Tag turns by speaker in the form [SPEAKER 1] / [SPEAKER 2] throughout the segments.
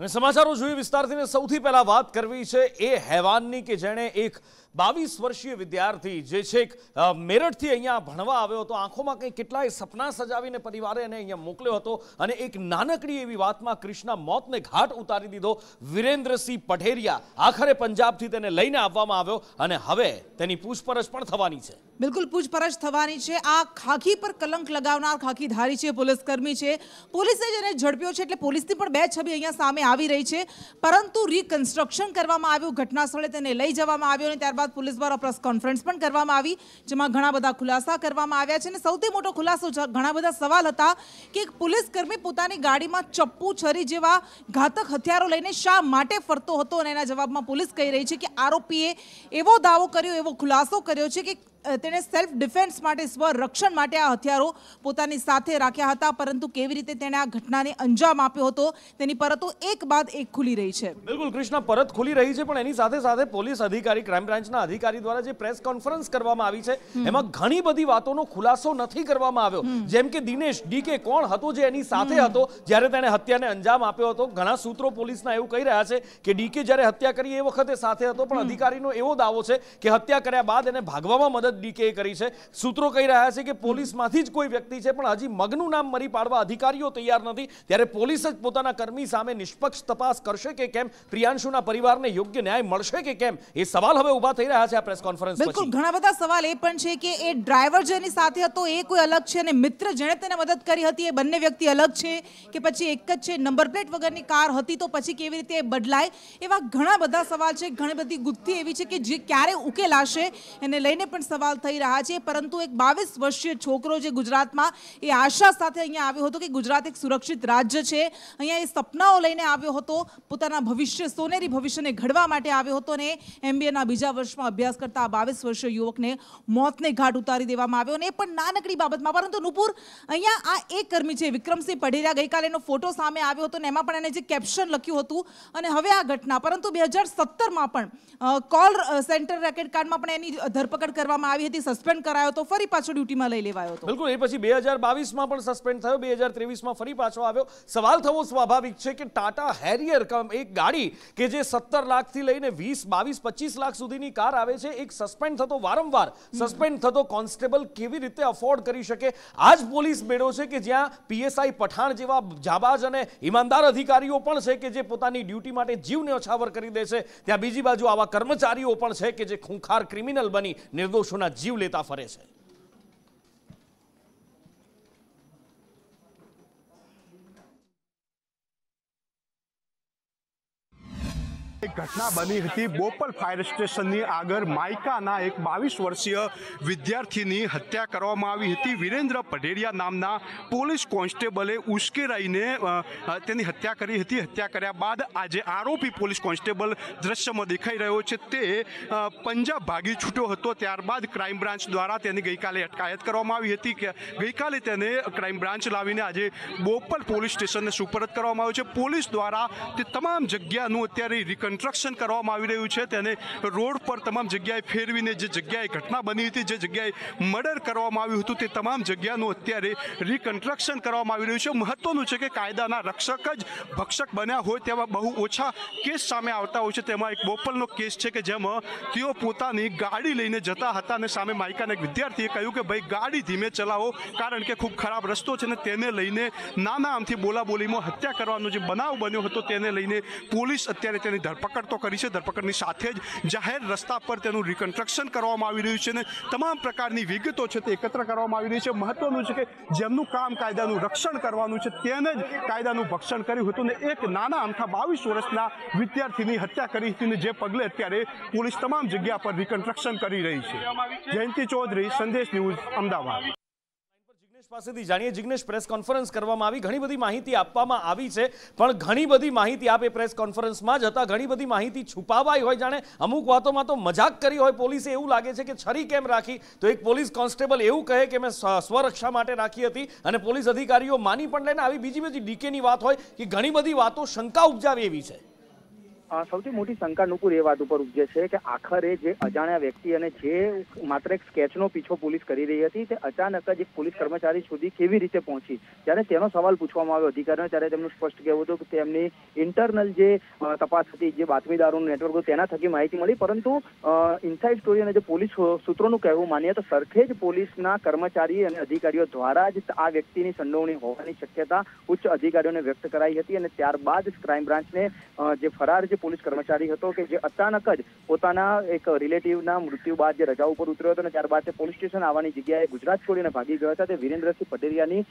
[SPEAKER 1] સમાચારો જોઈએ વિસ્તારથી સૌથી પહેલા વાત કરવી છે એ હેવાનની કે જેણે એક બાવીસ વર્ષીય વિદ્યાર્થી જે છે મેરઠથી અહીંયા ભણવા આવ્યો હતો. આંખોમાં કંઈ કેટલાય સપના સજાવીને પરિવારે એને અહીંયા મોકલ્યો હતો અને એક નાનકડી એવી વાતમાં ક્રિષ્ના મોતને ઘાટ ઉતારી દીધો. વિરેન્દ્રસિંહ પઢેરિયા આખરે પંજાબથી તેને લઈને આવવામાં આવ્યો અને હવે તેની પૂછપરછ પણ થવાની છે.
[SPEAKER 2] બિલકુલ પૂછપરછ થવાની છે. આ ખાખી પર કલંક લગાવનાર ખાખીધારી છે પોલીસકર્મી છે. પોલીસે જેને ઝડપ્યો છે એટલે પોલીસની પણ બે છબી અહીંયા સામે આવી રહી છે. પરંતુ રિકન્સ્ટ્રક્શન કરવામાં આવ્યું. ઘટના સ્થળે તેને લઈ જવામાં આવ્યો અને ત્યારબાદ પોલીસ દ્વારા પ્રેસ કોન્ફરન્સ પણ કરવામાં આવી, જેમાં ઘણા બધા ખુલાસા કરવામાં આવ્યા છે. અને સૌથી મોટો ખુલાસો ઘણા બધા સવાલ હતા કે પોલીસકર્મી પોતાની ગાડીમાં ચપ્પુ છરી જેવા ઘાતક હથિયારો લઈને શા માટે ફરતો હતો? અને એના જવાબમાં પોલીસ કહી રહી છે કે આરોપીએ એવો દાવો કર્યો, એવો ખુલાસો કર્યો છે કે તેણે સેલ્ફ ડિફેન્સ માટે સ્વરક્ષણ માટે આ હથિયારો પોતાની સાથે રાખ્યા હતા. પરંતુ કેવી રીતે તેણે આ ઘટનાને અંજામ આપ્યો હતો તેની પરતો એક બાદ એક ખુલી રહી છે.
[SPEAKER 1] બિલકુલ કૃષ્ણ પરત ખુલી રહી છે પણ એની સાથે સાથે પોલીસ અધિકારી ક્રાઇમ બ્રાન્ચના અધિકારી દ્વારા જે પ્રેસ કોન્ફરન્સ કરવામાં આવી છે એમાં ઘણી બધી વાતોનો ખુલાસો નથી કરવામાં આવ્યો. જેમ કે દિનેશ ડીકે કોણ હતો જે એની સાથે હતો જ્યારે તેણે હત્યાને અંજામ આપ્યો હતો. ઘણા સૂત્રો પોલીસના એવું કહી રહ્યા છે કે ડીકે જ્યારે હત્યા કરી એ વખતે સાથે હતો પણ અધિકારીનો એવો દાવો છે કે હત્યા કર્યા બાદ એને ભાગવામાં મદદ ડીકે કરી છે. સૂત્રો કહી રહ્યા છે કે પોલીસમાંથી જ કોઈ વ્યક્તિ છે, પણ હજી મગનું નામ મરી પાડવા અધિકારીઓ તૈયાર નથી. ત્યારે પોલીસ જ પોતાના કર્મી સામે નિષ્પક્ષ તપાસ કરશે કે કેમ? પ્રિયાંશુના પરિવારને યોગ્ય ન્યાય મળશે કે કેમ? એ સવાલ હવે ઊભા થઈ રહ્યા છે આ પ્રેસ કોન્ફરન્સ
[SPEAKER 2] બિલકુલ, ઘણા બધા સવાલ એ પણ છે કે એ ડ્રાઈવર જેની સાથે હતો એ કોઈ અલગ છે અને મિત્ર જેણે તેને મદદ કરી હતી એ બંને વ્યક્તિ અલગ છે કે પછી એક જ છે, નંબર પ્લેટ વગરની કાર હતી તો પછી કેવી રીતે બદલાય? એવા ઘણા બધા સવાલ છે. ઘણી બધી ગુથ્થી એવી છે કે જે ક્યારે ઉકેલાશે એને લઈને પણ સવાલ થઈ રહ્યા છે, પરંતુ એક બાવીસ વર્ષીય છોકરો જે ગુજરાતમાં એ આશા સાથે અહીંયા આવ્યો હતો કે ગુજરાત એક સુરક્ષિત રાજ્ય છે. અહીંયા એ સપનાઓ લઈને આવ્યો હતો, પોતાના ભવિષ્ય, સોનેરી ભવિષ્યને ઘડવા માટે આવ્યો હતો અને એમબીએના બીજા વર્ષમાં અભ્યાસ કરતા આ બાવીસ વર્ષીય યુવકને મોતને ઘાટ ઉતારી દેવામાં આવ્યો અને એ પણ નાનકડી બાબતમાં, પરંતુ નુપુર, અહીંયા આ એક કર્મી છે, વિક્રમસિંહ પઢેરિયા ગઈકાલે એનો ફોટો સામે આવ્યો હતો અને એમાં પણ એને જે કેપ્શન લખ્યું હતું અને હવે આ ઘટના, પરંતુ બે હજાર સત્તરમાં પણ કોલ સેન્ટર રેકેટ કાર્ડમાં પણ એની ધરપકડ કરવામાં આવી હતી સસ્પેન્ડ કરાયો તો ફરી પાછો ડ્યુટીમાં લઈ લેવાયો હતો.
[SPEAKER 1] બિલકુલ, એ પછી બે હજાર પણ સસ્પેન્ડ થયો, બે હજાર ફરી પાછો આવ્યો. સવાલ થવો સ્વાભાવિક છે કે ટાટા હેરિયર એક ગાડી કે જે સત્તર લાખથી લઈને વીસ, બાવીસ, પચીસ લાખ સુધીની કાર આવે છે, એક સસ્પેન્ડ થતો, વારંવાર સસ્પેન્ડ થતો કોન્સ્ટેબલ કેવી રીતે અફોર્ડ કરી શકે? આ જ પોલીસ મેળો છે કે જ્યાં પીએસઆઈ પઠાણ જેવા જાબાજ અને ઈમાનદાર અધિકારીઓ પણ છે કે જે પોતાની ડ્યુટી માટે જીવને ઓછાવર કરી દે છે. ત્યાં બીજી બાજુ આવા કર્મચારીઓ પણ છે કે જે ખૂંખાર ક્રિમિનલ બની નિર્દોષોના જીવ લેતા ફરે છે
[SPEAKER 3] ઘટના બની હતી બોપલ ફાયર સ્ટેશનની આગળ માઇકાના એક બાવીસ વર્ષીય વિદ્યાર્થીની હત્યા કરવામાં આવી હતી. વિરેન્દ્ર પઢેરિયા નામના પોલીસ કોન્સ્ટેબલે ઉશ્કેરાઈને તેની હત્યા કરી હતી. હત્યા કર્યા બાદ આજે આરોપી પોલીસ કોન્સ્ટેબલ દ્રશ્યમાં દેખાઈ રહ્યો છે. તે પંજાબ ભાગી છૂટ્યો હતો. ત્યારબાદ ક્રાઇમ બ્રાન્ચ દ્વારા તેની ગઈકાલે અટકાયત કરવામાં આવી હતી કે, ગઈકાલે તેને ક્રાઇમ બ્રાન્ચ લાવીને આજે બોપલ પોલીસ સ્ટેશનને સુપરત કરવામાં આવ્યું છે. પોલીસ દ્વારા તે તમામ જગ્યાનું અત્યારે રિકન્સ્ટ્રક્શન કરવામાં આવી રહ્યું છે તેને રોડ પર તમામ જગ્યાએ ફેરવીને જે જગ્યાએ ઘટના બની હતી, જે જગ્યાએ મર્ડર કરવામાં આવ્યું હતું, તે તમામ જગ્યાનું અત્યારે રિકન્સ્ટ્રક્શન કરવામાં આવી રહ્યું છે. મહત્વનું છે કે કાયદાના રક્ષક જ ભક્ષક બન્યા હોય તેવા બહુ ઓછા કેસ સામે આવતા હોય છે. તેમાં એક બોપલનો કેસ છે કે જેમાં તેઓ પોતાની ગાડી લઈને જતા હતા અને સામે માઇકાના એક વિદ્યાર્થીએ કહ્યું કે ભાઈ, ગાડી ધીમે ચલાવો, કારણ કે ખૂબ ખરાબ રસ્તો છે અને તેને લઈને નાના આમથી બોલાબોલીમાં હત્યા કરવાનો જે બનાવ બન્યો હતો, તેને લઈને પોલીસ અત્યારે તેની ધરપકડ તો કરી છે. ધરપકડની સાથે જ જાહેર રસ્તા પર તેનું રિકન્સ્ટ્રક્શન કરવામાં આવી રહ્યું છે અને તમામ પ્રકારની વિગતો છે તે એકત્ર કરવામાં આવી રહી છે. મહત્વનું છે કે જેમનું કામ કાયદાનું રક્ષણ કરવાનું છે તેને જ કાયદાનું ભક્ષણ કર્યું હતું ને એક નાના અમથા બાવીસ વર્ષના વિદ્યાર્થીની હત્યા કરી હતી ને જે પગલે અત્યારે પોલીસ તમામ જગ્યા પર રિકન્સ્ટ્રક્શન કરી રહી છે. જયંતિ ચૌધરી, સંદેશ ન્યૂઝ, અમદાવાદ.
[SPEAKER 1] જિગ્નેશ પાસેથી જાણીએ. જિગ્નેશ, પ્રેસ કોન્ફરન્સ કરવામાં આવી. ઘણી બધી માહિતી આપવામાં આવી છે, પણ ઘણી બધી માહિતી આપે પ્રેસ કોન્ફરન્સમાં જ હતા. ઘણી બધી માહિતી છુપાવાઈ હોય જાણે. અમુક વાતોમાં તો મજાક કરી હોય પોલીસે. એવું લાગે છે કે છરી કેમ રાખી? તો એક પોલીસ કોન્સ્ટેબલ એવું કહે કે મેં સ્વરક્ષા માટે રાખી હતી અને પોલીસ અધિકારીઓ માની પણ લે ને આવી બીજી બધી ડીકેની વાત હોય કે ઘણી બધી વાતો શંકા ઉપજાવી એવી છે.
[SPEAKER 4] સૌથી મોટી શંકા નુકુર એ વાત ઉપર ઉપજે છે કે આખરે જે અજાણ્યા વ્યક્તિ અને જે માત્ર એક સ્કેચનો પીછો પોલીસ કરી રહી હતી તે અચાનક જ એક પોલીસ કર્મચારી સુધી કેવી રીતે પહોંચી? જ્યારે તેનો સવાલ પૂછવામાં આવ્યો અધિકારીઓ ત્યારે તેમનું સ્પષ્ટ કહેવું હતું કે તેમની ઇન્ટરનલ જે તપાસ હતી, જે બાતમીદારોનું નેટવર્ક હતું, તેના થકી માહિતી મળી. પરંતુ ઇનસાઇડ સ્ટોરી અને જે પોલીસ સૂત્રોનું કહેવું માનીએ તો સરખેજ પોલીસના કર્મચારી અને અધિકારીઓ દ્વારા જ આ વ્યક્તિની સંડોવણી હોવાની શક્યતા ઉચ્ચ અધિકારીઓને વ્યક્ત કરાઈ હતી અને ત્યારબાદ જ ક્રાઇમ બ્રાન્ચને જે ફરાર જે પોલીસ કર્મચારી હતો કે જે અચાનક જ પોતાના એક રિલેટિવના મૃત્યુ બાદ જે રજા ઉપર ઉતર્યો હતો અને ત્યારબાદ તે પોલીસ સ્ટેશન આવવાની જગ્યાએ ગુજરાત છોડીને ભાગી ગયો હતા. તે વિરેન્દ્રસિંહ પટેરિયાની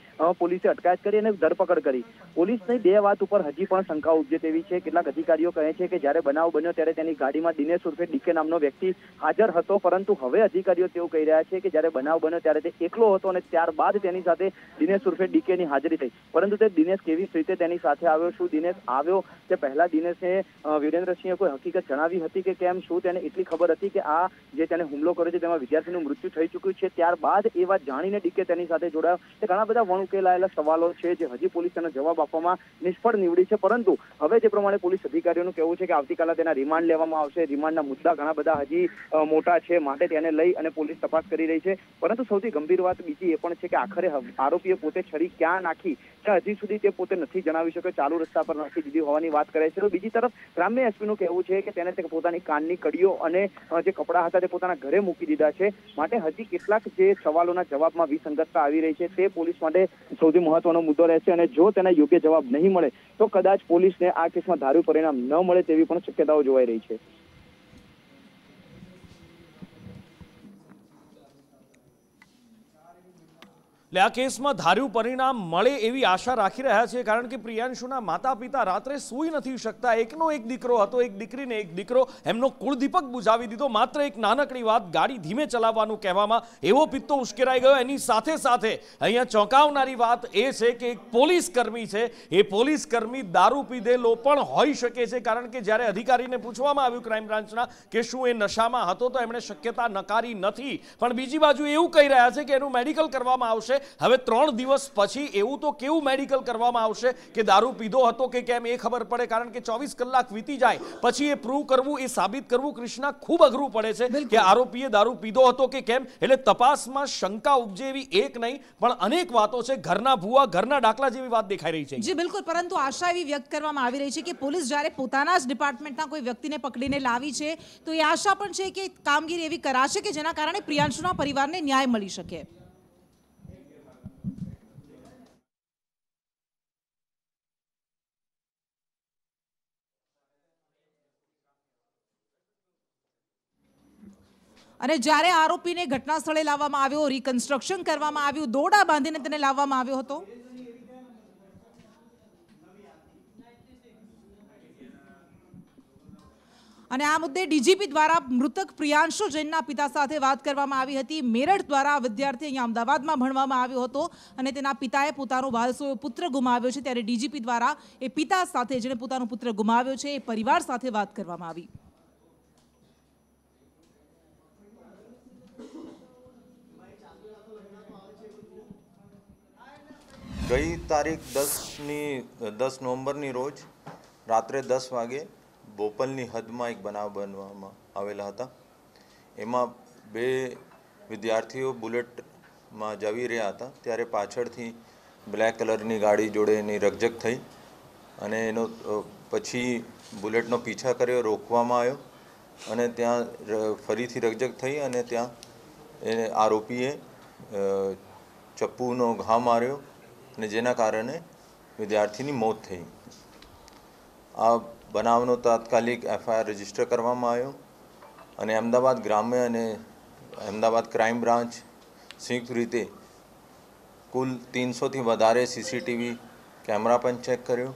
[SPEAKER 4] પોલીસે અટકાયત કરી અને ધરપકડ કરી. પોલીસની બે વાત ઉપર હજી પણ શંકા ઉપજે તેવી છે. કેટલાક અધિકારીઓ કહે છે કે જ્યારે બનાવ બન્યો ત્યારે તેની ગાડીમાં દિનેશ ઉર્ફે ડીકે નામનો વ્યક્તિ હાજર હતો. પરંતુ હવે અધિકારીઓ તેવું કહી રહ્યા છે કે જ્યારે બનાવ બન્યો ત્યારે તે એકલો હતો અને ત્યારબાદ તેની સાથે દિનેશ ઉર્ફે ડીકેની હાજરી થઈ. પરંતુ તે દિનેશ કેવી રીતે તેની સાથે આવ્યો? શું દિનેશ આવ્યો? તે પહેલા દિનેશે વિરેન્દ્રસિંહે કોઈ હકીકત જણાવી હતી કે કેમ, શું તેને એટલી ખબર હતી કે આ જે તેને હુમલો કર્યો છે તેમાં વિદ્યાર્થીનું મૃત્યુ થઈ ચૂક્યું છે? ત્યારબાદ એ વાત જાણીને ડીકે તેની સાથે જોડાયો. તે ઘણા બધા વણ સવાલો છે જે હજી પોલીસ તેનો જવાબ આપવામાં નિષ્ફળ નીવડી છે. પરંતુ હવે જે પ્રમાણે પોલીસ અધિકારીઓનું કહેવું છે કે આવતીકાલે તેના રિમાન્ડ લેવામાં આવશે. રિમાન્ડના મુદ્દા ઘણા બધા હજી મોટા છે, માટે તેને લઈ અને પોલીસ તપાસ કરી રહી છે. પરંતુ સૌથી ગંભીર વાત બીજી એ પણ છે કે આખરે આરોપીએ પોતે છરી ક્યાં નાખી? તે હજી સુધી તે પોતે નથી જણાવી શક્યો. ચાલુ રસ્તા પર નાખી દીધી હોવાની વાત કરે છે. તો બીજી તરફ ગ્રામ્ય એસપીનું કહેવું છે કે તેને તે પોતાની કાનની કડીઓ અને જે કપડાં હતા તે પોતાના ઘરે મૂકી દીધા છે. માટે હજી કેટલાક જે સવાલોના જવાબમાં વિસંગતતા આવી રહી છે તે પોલીસ માટે સૌથી મહત્વનો મુદ્દો રહેશે અને જો તેને યોગ્ય જવાબ નહીં મળે, તો કદાચ પોલીસને આ કેસમાં ધાર્યું પરિણામ ન મળે તેવી પણ શક્યતાઓ જોવાઈ રહી છે.
[SPEAKER 1] એટલે આ કેસમાં ધાર્યું પરિણામ મળે એવી આશા રાખી રહ્યા છે, કારણ કે પ્રિયાંશુના માતા પિતા રાત્રે સૂઈ નથી શકતા. એકનો એક દીકરો હતો, એક દીકરીને એક દીકરો. એમનો કુળદીપક બુજાવી દીધો. માત્ર એક નાનકડી વાત, ગાડી ધીમે ચલાવવાનું કહેવામાં એવો પિત્તો ઉશ્કેરાઈ ગયો. એની સાથે સાથે અહીંયા ચોંકાવનારી વાત એ છે કે એક પોલીસ કર્મી છે. એ પોલીસ કર્મી દારૂ પીધેલો પણ હોઈ શકે છે, કારણ કે જ્યારે અધિકારીને પૂછવામાં આવ્યું ક્રાઇમ બ્રાન્ચના કે શું એ નશામાં હતો, તો એમણે શક્યતા નકારી નથી. પણ બીજી બાજુ એવું કહી રહ્યા છે કે એનું મેડિકલ કરવામાં આવશે. હવે ત્રણ દિવસ પછી એવું તો કેવું મેડિકલ કરવામાં આવશે કે દારૂ પીધો હતો કે કેમ એ ખબર પડે? કારણ કે ચોવીસ કલાક વીતી જાય પછી એ પ્રૂવ કરવું એ સાબિત કરવું કૃષ્ણા ખૂબ અઘરું પડે છે કે આરોપીએ દારૂ પીધો હતો કે કેમ? એટલે તપાસમાં શંકા ઉપજે એવી એક નહીં પણ અનેક વાતો છે. ઘરના ભૂવા ઘરના ડાકલા જેવી વાત દેખાઈ રહી છે.
[SPEAKER 2] જી બિલકુલ. પરંતુ આશા એવી વ્યક્ત કરવામાં આવી રહી છે કે પોલીસ જ્યારે પોતાના જ ડિપાર્ટમેન્ટના કોઈ વ્યક્તિને પકડીને લાવી છે તો એ આશા પણ છે કે કામગીરી એવી કરાશે કે જેના કારણે પ્રિયાંશુના પરિવારને ન્યાય મળી શકે. અને જ્યારે આરોપીને ઘટના સ્થળે લાવવામાં આવ્યો રિકન્સ્ટ્રક્શન કરવામાં આવ્યું, દોડા બાંધીને તેને લાવવામાં આવ્યો હતો? અને આ મુદ્દે ડીજીપી દ્વારા મૃતક પ્રિયાંશુ જૈનના પિતા સાથે વાત કરવામાં આવી હતી. મેરઠ દ્વારા વિદ્યાર્થી અહીંયા અમદાવાદમાં ભણવામાં આવ્યો હતો અને તેના પિતાએ પોતાનો વારસો, પુત્ર ગુમાવ્યો છે. ત્યારે ડીજીપી દ્વારા એ પિતા સાથે, જેણે પોતાનો પુત્ર ગુમાવ્યો છે, એ પરિવાર સાથે વાત કરવામાં આવી.
[SPEAKER 5] ગઈ તારીખ દસની, દસ નવેમ્બરની રોજ રાત્રે દસ વાગે બોપલની હદમાં એક બનાવ બનવામાં આવેલા હતા. એમાં બે વિદ્યાર્થીઓ બુલેટમાં જવી રહ્યા હતા. ત્યારે પાછળથી બ્લેક કલરની ગાડી જોડે એની રકઝક થઈ અને એનો પછી બુલેટનો પીછા કર્યો, રોકવામાં આવ્યો અને ત્યાં ફરીથી રકઝક થઈ અને ત્યાં એ આરોપીએ ચપ્પુનો ઘા માર્યો અને જેના કારણે વિદ્યાર્થીની મોત થઈ. આ બનાવનો તાત્કાલિક એફઆઈઆર રજિસ્ટર કરવામાં આવ્યો અને અમદાવાદ ગ્રામ્ય અને અમદાવાદ ક્રાઇમ બ્રાન્ચ સંયુક્ત રીતે કુલ ત્રણસોથી વધારે સીસીટીવી કેમેરા પણ ચેક કર્યો.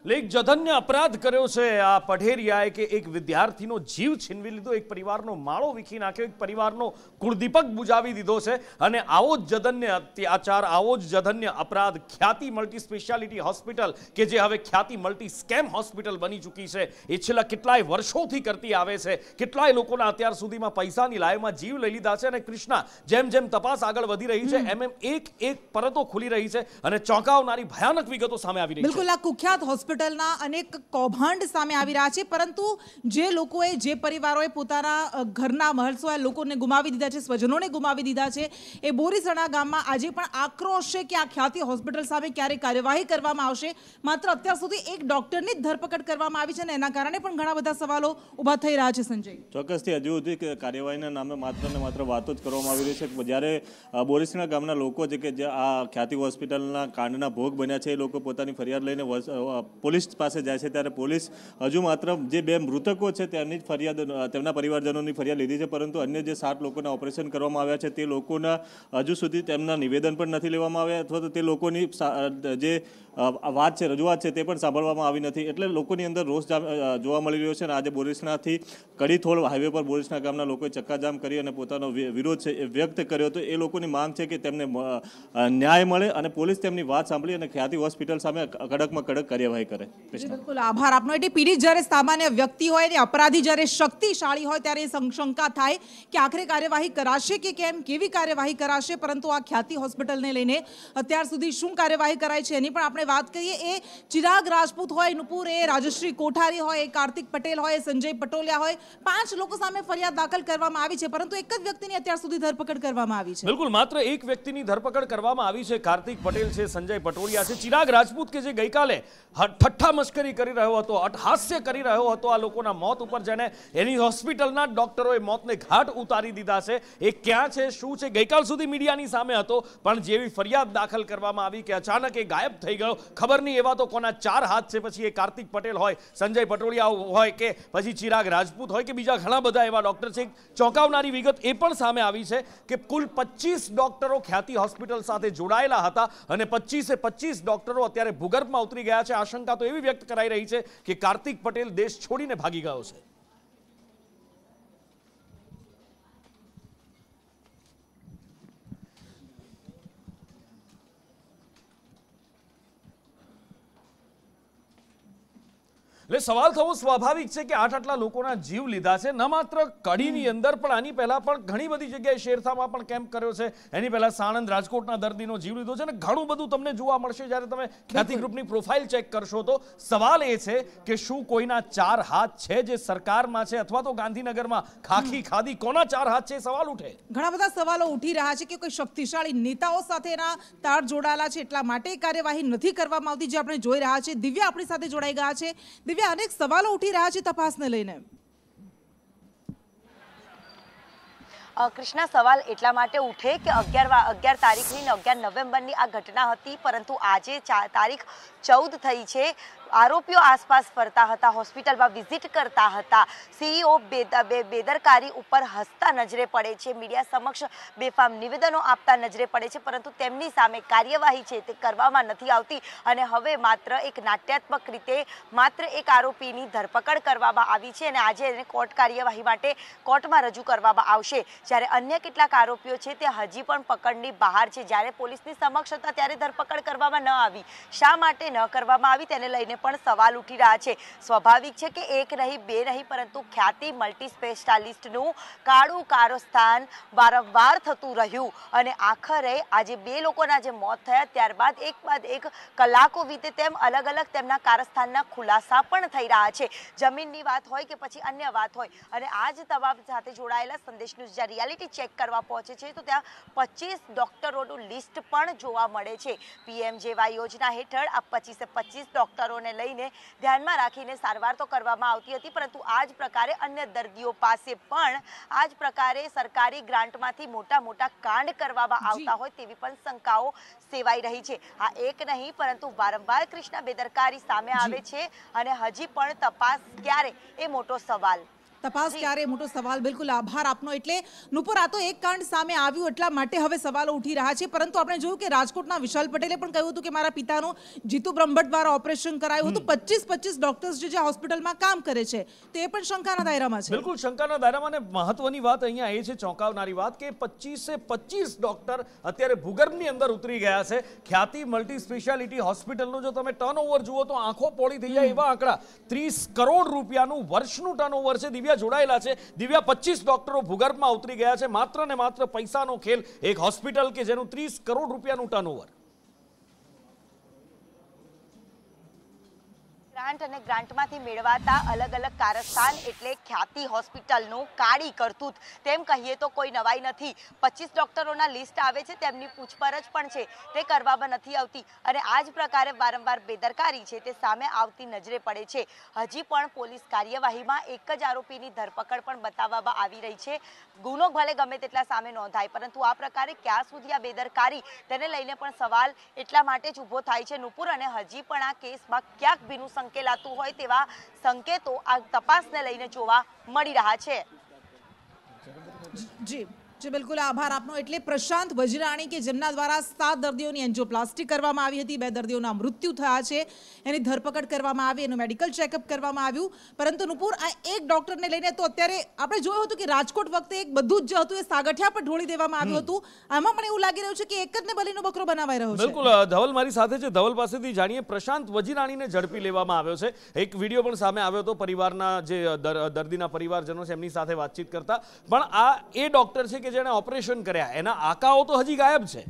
[SPEAKER 1] એક જધન્ય અપરાધ કર્યો છે. આ પઢેરિયાએ કે એક વિદ્યાર્થીનો જીવ છીનવી લીધો, એક પરિવારનો માળો વીખી નાખ્યો, એક પરિવારનો કુળદીપક બુજાવી દીધો છે અને આવો જ જધન્ય અત્યાચાર, આવો જ જધન્ય અપરાધ ખ્યાતિ મલ્ટી સ્પેશિયાલિટી હોસ્પિટલ કે જે હવે ખ્યાતિ મલ્ટી સ્કેમ હોસ્પિટલ બની ચૂકી છે. એ છેલ્લા કેટલાય વર્ષોથી કરતી આવે છે. કેટલાય લોકોના અત્યાર સુધીમાં પૈસાની લાયમાં જીવ લઈ લીધા છે અને કૃષ્ણા જેમ જેમ તપાસ આગળ વધી રહી છે, એમ એમ એક એક પરતો ખુલી રહી છે અને ચોંકાવનારી ભયાનક વિગતો સામે આવી રહી છે.
[SPEAKER 2] બિલકુલ, આ કુખ્યાત હોસ્પિટલ હોસ્પિટલના અનેક કૌભાંડ સામે આવી રહ્યા છે, પરંતુ જે લોકોએ, જે પરિવારોએ પોતાના ઘરના મહલસોયા લોકોને ગુમાવી દીધા છે, સ્વજનોને ગુમાવી દીધા છે, એ બોરીસણા ગામમાં આજે પણ આક્રોશ છે કે આ ખ્યાતિ હોસ્પિટલ સામે ક્યારે કાર્યવાહી કરવામાં આવશે. માત્ર અત્યાર સુધી એક ડોક્ટરની જ ધરપકડ કરવામાં આવી છે અને એના કારણે પણ ઘણા બધા સવાલો ઊભા થઈ રહ્યા છે, સંજય.
[SPEAKER 6] ચોક્કસથી હજુ સુધી કાર્યવાહીના નામે માત્ર ને માત્ર વાતો જ કરવામાં આવી રહી છે. જ્યારે બોરીસણા ગામના લોકો છે કે જે આ ખ્યાતિ હોસ્પિટલના કાંડના ભોગ બન્યા છે, એ લોકો પોતાની ફરિયાદ લઈને પોલીસ પાસે જાય છે ત્યારે પોલીસ હજુ માત્ર જે બે મૃતકો છે તેમની જ ફરિયાદ, તેમના પરિવારજનોની ફરિયાદ લીધી છે, પરંતુ અન્ય જે સાત લોકોના ઓપરેશન કરવામાં આવ્યા છે, તે લોકોના હજુ સુધી તેમના નિવેદન પણ નથી લેવામાં આવ્યા અથવા તો તે લોકોની જે વાત છે, રજૂઆત છે તે પણ સાંભળવામાં આવી નથી. એટલે લોકોની અંદર રોષ જોવા મળી રહ્યો છે અને આજે બોરિસનાથી કડીથોળ હાઈવે પર બોરિસના ગામના લોકોએ ચક્કાજામ કરી અને પોતાનો વિરોધ છે એ વ્યક્ત કર્યો હતો. એ લોકોની માંગ છે કે તેમને ન્યાય મળે અને પોલીસ તેમની વાત સાંભળી અને ખ્યાતિ હોસ્પિટલ સામે કડકમાં કડક કાર્યવાહી કરે.
[SPEAKER 2] બિલકુલ. આભાર આપનો. એટલે પીડિત જ્યારે સામાન્ય વ્યક્તિ હોય અને અપરાધી જ્યારે શક્તિશાળી હોય ત્યારે શંકા થાય કે આખરે કાર્યવાહી કરાશે કે કેમ, કેવી કાર્યવાહી કરાશે, પરંતુ આ ખ્યાતિ હોસ્પિટલને લઈને અત્યાર સુધી શું કાર્યવાહી કરાય છે એની પણ આપણે વાત કરીએ, એ ચિરાગ રાજપૂત હોય, નુપુર, એ રાજશ્રી કોઠારી હોય કાર્તિક પટેલ હોય સંજય પટોલિયા હોય, પાંચ લોકો સામે ફરિયાદ દાખલ કરવામાં આવી છે, પરંતુ એક જ વ્યક્તિની અત્યાર સુધી ધરપકડ કરવામાં આવી છે.
[SPEAKER 1] બિલકુલ, માત્ર એક વ્યક્તિની ધરપકડ કરવામાં આવી છે. કાર્તિક પટેલ છે, સંજય પટોલિયા છે. ચિરાગ રાજપૂત કે જે ગઈકાલે ઠઠ્ઠા મશ્કરી કરી રહ્યો હતો, અટહાસ્ય કરી રહ્યો હતો આ લોકોના મોત ઉપર જેને એની હોસ્પિટલના ડોક્ટરોએ મોતને ઘાટ ઉતારી દીધા છે. એ ક્યાં છે, શું છે? ગઈકાલ સુધી મીડિયાની સામે હતો, પણ જેવી ફરિયાદ દાખલ કરવામાં આવી કે અચાનક એ ગાયબ થઈ ગયો ખબર નહીં એવા તો કોના ચાર હાથ છે? પછી એ કાર્તિક પટેલ હોય, સંજય પટોળિયા હોય કે પછી ચિરાગ રાજપૂત હોય કે બીજા ઘણા બધા એવા ડૉક્ટર છે. ચોંકાવનારી વિગત એ પણ સામે આવી છે કે કુલ પચીસ ડૉક્ટરો ખ્યાતિ હોસ્પિટલ સાથે જોડાયેલા હતા અને પચીસે પચીસ ડૉક્ટરો અત્યારે ભૂગર્ભમાં ઉતરી ગયા છે. આશંકા તો એવી વ્યક્ત કરાઈ રહી છે કે કાર્તિક પટેલ દેશ છોડીને ભાગી ગયો છે. એટલે સવાલ થવો સ્વાભાવિક છે કે આઠ આટલા લોકોના જીવ લીધા છે. ન માત્ર કડીની અંદર પણ આની પહેલા પણ ઘણી બધી જગ્યાએ શેરથામાં પણ કેમ્પ કર્યો છે. એની પહેલા સાણંદ રાજકોટના દર્દીનો જીવ લીધો છે અને ઘણું બધું તમને જોવા મળશે જ્યારે તમે ખ્યાતિ ગ્રુપની પ્રોફાઇલ ચેક કરશો તો. સવાલ એ છે કે શું કોઈના ચાર હાથ છે જે સરકારમાં છે અથવા તો ગાંધીનગરમાં? ખાખી ખાદી કોના ચાર હાથ છે સવાલ ઉઠે.
[SPEAKER 2] ઘણા બધા સવાલો ઉઠી રહ્યા છે કે કોઈ શક્તિશાળી નેતાઓ સાથેના તાર જોડાયેલા છે એટલા માટે કાર્યવાહી નથી કરવામાં આવતી જે આપણે જોઈ રહ્યા છે. દિવ્યા આપણી સાથે જોડાઈ ગયા છે. દિવ્યા અનેક સવાલો ઉઠી રહ્યા છે તપાસને લઈને.
[SPEAKER 7] કૃષ્ણા, સવાલ એટલા માટે ઉઠે કે અગિયાર અગિયાર તારીખની ને અગિયાર નવેમ્બરની આ ઘટના હતી, પરંતુ આજે તારીખ ચૌદ થઈ છે. આરોપીઓ આસપાસ ફરતા હતા, હોસ્પિટલમાં વિઝિટ કરતા હતા. સીઈઓ બેદરકારી ઉપર હસતા નજરે પડે છે. મીડિયા સમક્ષ બેફામ નિવેદનો આપતા નજરે પડે છે, પરંતુ તેમની સામે કાર્યવાહી છે તે કરવામાં નથી આવતી અને હવે માત્ર એક નાટ્યાત્મક રીતે માત્ર એક આરોપીની ધરપકડ કરવામાં આવી છે અને આજે એને કોર્ટ કાર્યવાહી માટે કોર્ટમાં રજૂ કરવામાં આવશે. જ્યારે અન્ય કેટલાક આરોપીઓ છે તે હજી પણ પકડની બહાર છે. જ્યારે પોલીસની સમક્ષ હતા ત્યારે ધરપકડ કરવામાં ન આવી. શા માટે ન કરવામાં આવી તેને લઈને પણ સવાલ ઉઠી રહ્યા છે. સ્વાભાવિક છે કે એક નહીં, બે નહીં, પરંતુ ખ્યાતિ મલ્ટી સ્પેશિયાલિસ્ટનું કાળું કારસ્થાન વારંવાર થતું રહ્યું. અને આખરે આજે બે લોકોના જે મોત થયા, ત્યારબાદ એક બાદ એક કલાકો વીતે તેમ અલગ અલગ તેમના કારસ્થાનના ખુલાસા પણ થઈ રહ્યા છે. જમીનની વાત હોય કે પછી અન્ય વાત હોય, અને આ જ તમામ સાથે જોડાયેલા સંદેશ ન્યૂઝ જ્યાં રિયાલિટી ચેક કરવા પહોંચે છે, તો ત્યાં પચીસ ડોક્ટરોનું લિસ્ટ પણ જોવા મળે છે. પીએમ જેવા યોજના હેઠળ આ પચીસે પચીસ ડોક્ટરોને લઈને ધ્યાનમાં રાખીને સારવાર તો કરવામાં આવતી હતી પરંતુ આ જ પ્રકારે અન્ય દર્દીઓ પાસે પણ આ જ પ્રકારે સરકારી ગ્રાન્ટમાંથી મોટા મોટા કાંડ કરવામાં આવતા હોય તેવી પણ શંકાઓ સેવાઈ રહી છે. આ એક નહીં પરંતુ વારંવાર કૃષ્ણ બેદરકારી સામે આવે છે અને હજી પણ તપાસ ક્યારે? એ મોટો સવાલ.
[SPEAKER 2] તપાસ ક્યારે? મોટો સવાલ. બિલકુલ આભાર આપનો. એટલે નુપુર આ તો એક કાંડ સામે આવ્યું એટલા માટે હવે સવાલો ઉઠી રહ્યા છે. પરંતુ આપણે જોયું કે રાજકોટના વિશાલ પટેલે પણ કહ્યું હતું કે મારા પિતાનું જીતુ બ્રહ્મભટ્ટ દ્વારા ઓપરેશન કરાયું હતું. પચીસ પચીસ ડોક્ટર્સ જે હોસ્પિટલમાં કામ કરે છે તો પણ શંકાના દાયરામાં છે.
[SPEAKER 1] બિલકુલ શંકાના દાયરામાં. અને મહત્વની વાત અહીંયા એ છે ચોંકાવનારી વાત કે પચીસે પચીસ ડોક્ટર અત્યારે ભૂગર્ભની અંદર ઉતરી ગયા છે. ખ્યાતિ મલ્ટી સ્પેશિયાલિટી હોસ્પિટલનું જો તમે ટર્નઓવર જુઓ તો આંખો પોળી થઈ જાય એવા આંકડા. ત્રીસ કરોડ રૂપિયાનું વર્ષનું ટર્નઓવર છે. દિવ્યા જોડાયેલા છે. દિવ્યા પચીસ ડોક્ટરો ભૂગર્ભમાં ઉતરી ગયા છે. માત્ર ને માત્ર પૈસાનો ખેલ એક હોસ્પિટલ કે જેનું ત્રીસ કરોડ રૂપિયાનું ટર્નઓવર
[SPEAKER 7] ગ્રાન્ટ અને ગ્રાન્ટમાંથી મેળવાતા અલગ અલગ કારસ્થાન એટલે ખ્યાતિ હોસ્પિટલનું કાળી કરતૂત. તેમ કહીએ તો કોઈ નવાઈ નથી. પચીસ ડોક્ટરોના લિસ્ટ આવે છે, તેમની પૂછપરછ પણ છે. તે કરવામાં નથી આવતી અને આ જ પ્રકારે વારંવાર બેદરકારી છે, તે સામે આવતી નજરે પડે છે. હજી પણ પોલીસ કાર્યવાહીમાં એક જ આરોપીની ધરપકડ પણ બતાવવામાં આવી રહી છે. ગુનો ભલે ગમે તેટલા સામે નોંધાય, પરંતુ આ પ્રકારે ક્યાં સુધી આ બેદરકારી? તેને લઈને પણ સવાલ એટલા માટે જ ઊભો થાય છે નુપુર અને હજી પણ આ કેસમાં ક્યાંક ભીનું સંકેલાતું હોય તેવા સંકેતો આ તપાસને લઈને જોવા મળી રહ્યા છે.
[SPEAKER 2] જી. જી બિલકુલ આભાર. આપનો એટલે પ્રશાંત વજરાણી કે જેમના દ્વારા સાત દર્દીઓની એન્જિયોપ્લાસ્ટી કરવામાં આવી હતી બે દર્દીઓના મૃત્યુ થયા છે. એની ધરપકડ કરવામાં આવી એનું મેડિકલ ચેકઅપ કરવામાં આવ્યું. પરંતુ નુપુર આ એક ડોક્ટરને લઈને તો અત્યારે આપણે જોયું હતું કે રાજકોટ વખતે એક બધું જ હતું એ સાગઠિયા પર ઢોળી દેવામાં આવ્યું હતું. આમાં પણ એવું લાગી રહ્યું છે કે એક જ ને બલીનો બકરો બનાવાઈ રહ્યો છે.
[SPEAKER 1] બિલકુલ ધવલ મારી સાથે છે. ધવલ પાસેથી જાણીએ પ્રશાંત વજરાણીને ઝડપી લેવામાં આવ્યો છે. એક વીડિયો પણ સામે આવ્યો હતો. પરિવારના જે દર- દર્દીના પરિવારજનો છે એમની સાથે વાતચીત કરતા. પણ આ એ ડોક્ટર છે કે જેણે ઓપરેશન કર્યા, એના આકાઓ તો હજી ગાયબ છે.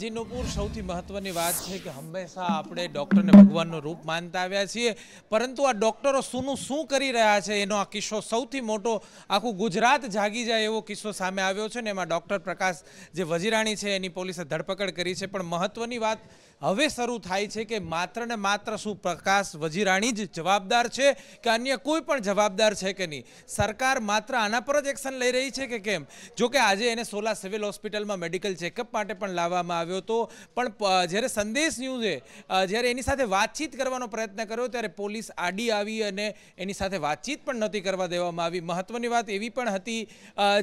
[SPEAKER 8] જી નુપુર સૌથી મહત્વની વાત છે કે હંમેશા આપણે ડૉક્ટરને ભગવાનનું રૂપ માનતા આવ્યા છીએ, પરંતુ આ ડૉક્ટરો શુંનું શું કરી રહ્યા છે? એનો આ કિસ્સો સૌથી મોટો, આખું ગુજરાત જાગી જાય એવો કિસ્સો સામે આવ્યો છે ને એમાં ડૉક્ટર પ્રકાશ જે વજીરાણી છે એની પોલીસે ધરપકડ કરી છે. પણ મહત્વની વાત હવે શરૂ થાય છે કે માત્ર ને માત્ર શું પ્રકાશ વજીરાણી જ જવાબદાર છે કે અન્ય કોઈ પણ જવાબદાર છે કે નહીં? સરકાર માત્ર આના પર જ એક્શન લઈ રહી છે કે કેમ? જો કે આજે એને સોલા સિવિલ હોસ્પિટલમાં મેડિકલ ચેકઅપ માટે પણ લાવવામાં આવ્યો હતો. પણ જ્યારે સંદેશ ન્યૂઝે જ્યારે એની સાથે વાતચીત કરવાનો પ્રયત્ન કર્યો, ત્યારે પોલીસ આડી આવી અને એની સાથે વાતચીત પણ નહોતી કરવા દેવામાં આવી. મહત્વની વાત એવી પણ હતી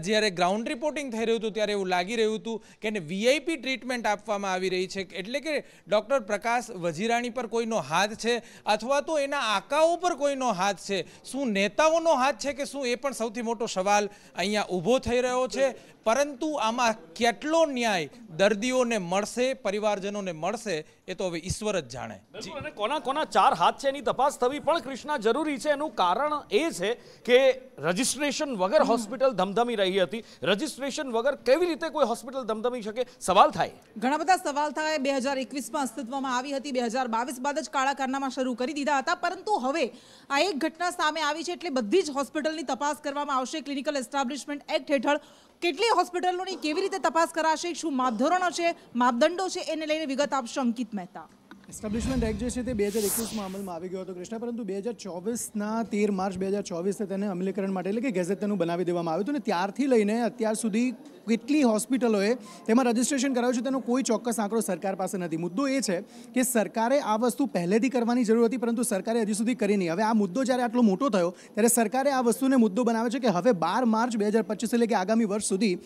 [SPEAKER 8] જ્યારે ગ્રાઉન્ડ રિપોર્ટિંગ થઈ રહ્યું હતું, ત્યારે એવું લાગી રહ્યું હતું કે એને વીઆઈપી ટ્રીટમેન્ટ આપવામાં આવી રહી છે. એટલે કે ડૉક્ટર પ્રકાશ વજીરાણી પર કોઈનો હાથ છે અથવા તો એના આકાઓ પર કોઈનો હાથ છે? શું નેતાઓનો હાથ છે કે શું એ પણ સૌથી મોટો સવાલ અહીંયા ઊભો થઈ રહ્યો છે? પરંતુ આમાં કેટલો ન્યાય દર્દીઓને મળશે પરિવારજનોને મળશે એ તો હવે ઈશ્વર જ જાણે.
[SPEAKER 1] બિલકુલ, અને કોના કોના ચાર હાથ છે એની તપાસ થવી પણ કૃષ્ણા જરૂરી છે. એનું કારણ એ છે કે રજિસ્ટ્રેશન વગર હોસ્પિટલ ધમધમી રહી હતી. રજિસ્ટ્રેશન વગર કેવી રીતે કોઈ હોસ્પિટલ ધમધમી શકે? સવાલ થાય.
[SPEAKER 2] ઘણા બધા સવાલ થાય. બે હજાર એકવીસમાં અસ્તિત્વમાં આવી હતી. બે હજાર બાવીસ બાદ જ કાળા કારનામા શરૂ કરી દીધા હતા. પરંતુ હવે આ એક ઘટના સામે આવી છે એટલે બધી જ હોસ્પિટલની તપાસ કરવામાં આવશે. ક્લિનિકલ એસ્ટાબ્લિશમેન્ટ એક્ટ હેઠળ કેટલી હોસ્પિટલોની કેવી રીતે તપાસ કરાશે, શું માપધોરણો છે, માપદંડો છે, એને લઈને વિગત આપશે અંકિત મહેતા.
[SPEAKER 9] એસ્ટાબ્લિશમેન્ટ એક્ટ જે છે તે બે હજાર એકવીસમાં અમલમાં આવી ગયો હતો કૃષ્ણ. પરંતુ બે હજાર ચોવીસના તેર માર્ચ બે હજાર ચોવીસે તેને અમલીકરણ માટે એટલે કે ગેઝેટ તેનું બનાવી દેવામાં આવ્યું હતું અને ત્યારથી લઈને અત્યાર સુધી કેટલી હોસ્પિટલોએ તેમાં રજિસ્ટ્રેશન કરાવ્યું છે તેનો કોઈ ચોક્કસ આંકડો સરકાર પાસે નથી. મુદ્દો એ છે કે સરકારે આ વસ્તુ પહેલેથી કરવાની જરૂર હતી, પરંતુ સરકારે હજી સુધી કરી નહીં. હવે આ મુદ્દો જ્યારે આટલો મોટો થયો, ત્યારે સરકારે આ વસ્તુને મુદ્દો બનાવે છે કે હવે બાર માર્ચ બે હજાર પચીસ એટલે કે આગામી વર્ષ સુધી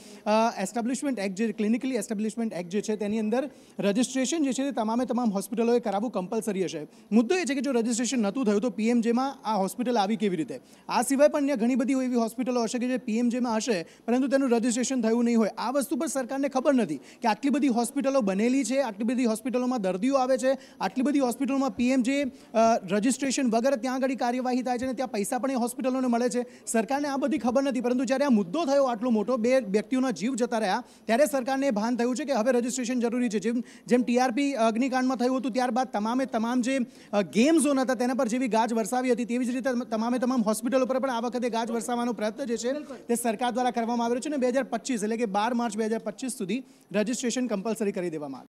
[SPEAKER 9] એસ્ટાબ્લિશમેન્ટ એક્ટ જે ક્લિનિકલી એસ્ટાબ્લિશમેન્ટ એક્ટ જે છે તેની અંદર રજિસ્ટ્રેશન જે છે તે તમામે તમામ હોસ્પિટલોએ કરાવવું કમ્પલસરી હશે. મુદ્દો એ છે કે જો રજિસ્ટ્રેશન નહોતું થયું તો પીએમજેમાં આ હોસ્પિટલ આવી કેવી રીતે? આ સિવાય પણ અન્ય ઘણી બધી એવી હોસ્પિટલો હશે કે જે પીએમજેમાં હશે, પરંતુ તેનું રજિસ્ટ્રેશન થયું નહીં હોય. આ વસ્તુ પર સરકારને ખબર નથી કે આટલી બધી હોસ્પિટલો બનેલી છે, આટલી બધી હોસ્પિટલોમાં દર્દીઓ આવે છે, આટલી બધી હોસ્પિટલોમાં પીએમજે રજિસ્ટ્રેશન વગર ત્યાં આગળ કાર્યવાહી થાય છે અને ત્યાં પૈસા પણ એ હોસ્પિટલોને મળે છે. સરકારને આ બધી ખબર નથી, પરંતુ જ્યારે આ મુદ્દો થયો આટલો મોટો, બે વ્યક્તિઓના જીવ જતા રહ્યા, ત્યારે સરકારને ભાન થયું છે કે હવે રજિસ્ટ્રેશન જરૂરી છે. જેમ જેમ ટીઆરપી અગ્નિકાંડમાં થયું હતું ત્યારબાદ તમામે તમામ જે ગેમ ઝોન હતા તેના પર જેવી ગાજ વરસાવી હતી તેવી જ રીતે તમામે તમામ હોસ્પિટલો પર પણ આ વખતે ગાજ વરસાવવાનો પ્રયત્ન જે છે તે સરકાર દ્વારા કરવામાં આવ્યો છે અને બે એટલે કે બાર માર્ચ બે સુધી રજિસ્ટ્રેશન કમ્પલસરી કરી દેવામાં